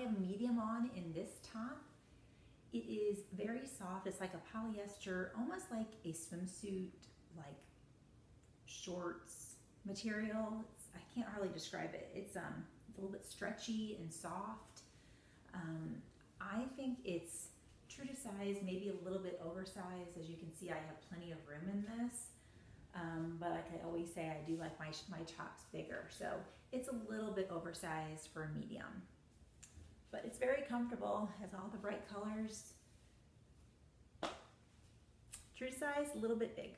have medium on in this top. It is very soft. It's like a polyester, almost like a swimsuit, like shorts material. It's, I can't hardly describe it. It's um, it's a little bit stretchy and soft. Um, I think it's true to size, maybe a little bit oversized. As you can see, I have plenty of room in this. Um, but like I always say, I do like my, my chops bigger. So it's a little bit oversized for a medium. But it's very comfortable, has all the bright colors. True size, a little bit big.